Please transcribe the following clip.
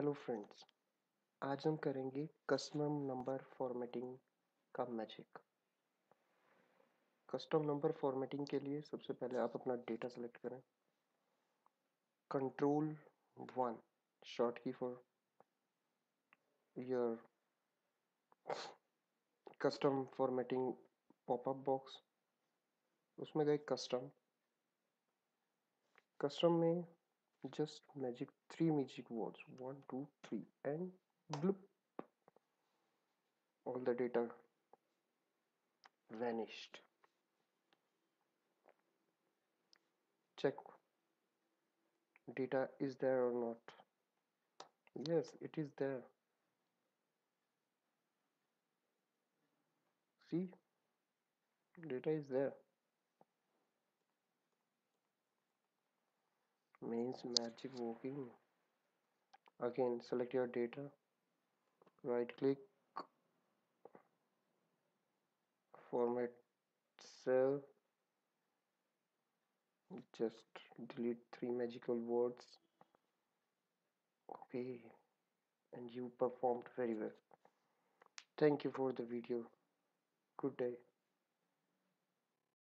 Hello friends आज हम करेंगे कस्टम नंबर फॉर्मेटिंग का मैजिक कस्टम नंबर फॉर्मेटिंग के लिए सबसे पहले आप अपना डेटा सेलेक्ट करें. Control one short key for your custom formatting popup box उसमें गए कस्टम कस्टम में just magic three magic words. One two three and bloop. All the data vanished. Check data is there or not. Yes it is there. See? Data is there means magic working again select your data. Right click format cell. Just delete three magical words. Okay and you performed very well. Thank you for the video. Good day